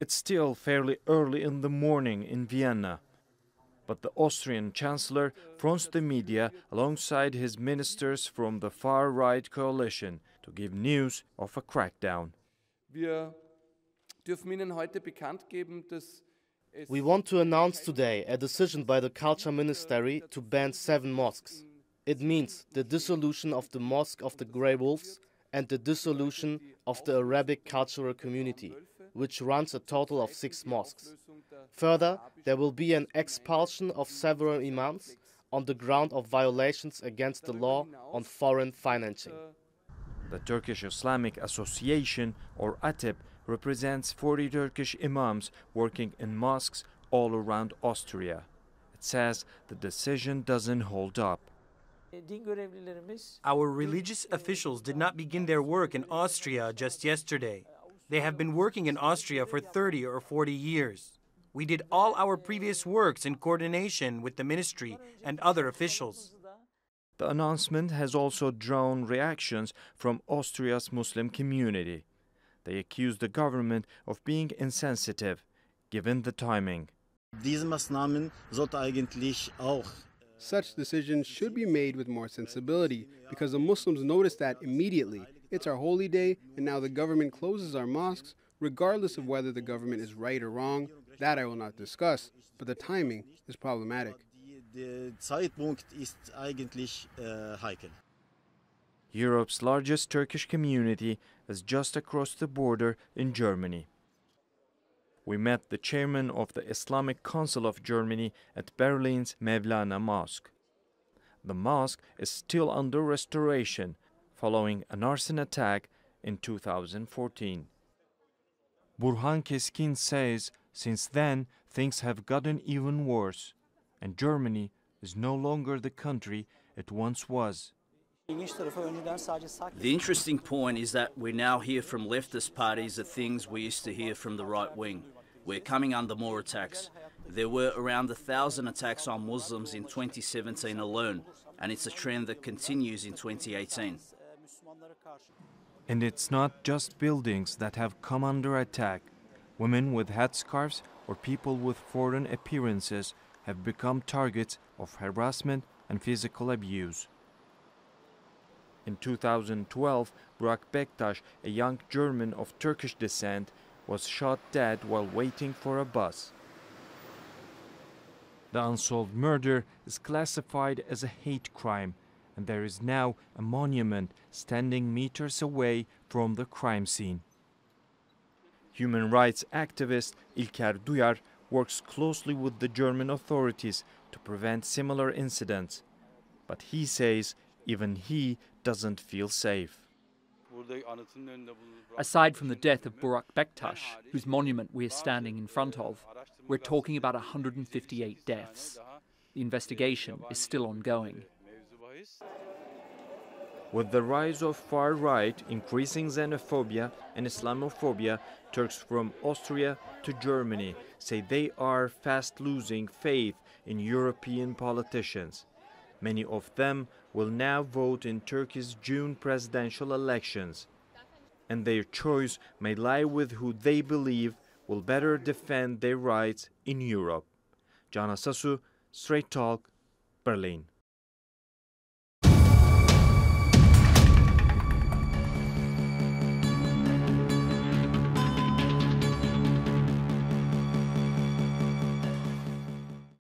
It's still fairly early in the morning in Vienna, but the Austrian chancellor fronts the media alongside his ministers from the far right coalition to give news of a crackdown. Wir dürfen Ihnen heute bekannt geben, dass es We want to announce today a decision by the Culture Ministry to ban seven mosques. It means the dissolution of the Mosque of the Grey Wolves and the dissolution of the Arabic cultural community, which runs a total of six mosques. Further, there will be an expulsion of several imams on the ground of violations against the law on foreign financing. The Turkish Islamic Association, or ATIB, represents 40 Turkish imams working in mosques all around Austria. It says the decision doesn't hold up. Our religious officials did not begin their work in Austria just yesterday. They have been working in Austria for 30 or 40 years. We did all our previous works in coordination with the ministry and other officials. The announcement has also drawn reactions from Austria's Muslim community. They accuse the government of being insensitive, given the timing. Diese Maßnahmen sollte eigentlich auch Such decisions should be made with more sensibility because the Muslims notice that immediately. It's our holy day, and now the government closes our mosques, regardless of whether the government is right or wrong. That I will not discuss, but the timing is problematic. Europe's largest Turkish community is just across the border in Germany. We met the chairman of the Islamic Council of Germany at Berlin's Mevlana Mosque. The mosque is still under restoration following an arson attack in 2014. Burhan Keskin says since then things have gotten even worse, and Germany is no longer the country it once was. The interesting point is that we now hear from leftist parties the things we used to hear from the right wing. We're coming under more attacks. There were around a thousand attacks on Muslims in 2017 alone, and it's a trend that continues in 2018. And it's not just buildings that have come under attack. Women with headscarves or people with foreign appearances have become targets of harassment and physical abuse. In 2012, Burak Bektaş, a young German of Turkish descent, was shot dead while waiting for a bus. The unsolved murder is classified as a hate crime, and there is now a monument standing meters away from the crime scene. Human rights activist İlker Duyar works closely with the German authorities to prevent similar incidents, but he says even he doesn't feel safe. Aside from the death of Burak Bektaş, whose monument we're standing in front of, we're talking about 158 deaths. The investigation is still ongoing. With the rise of far right, increasing xenophobia and Islamophobia, Turks from Austria to Germany say they are fast losing faith in European politicians. Many of them will now vote in Turkey's June presidential elections, and their choice may lie with who they believe will better defend their rights in Europe. Can Hasasu, Strait Talk, Berlin.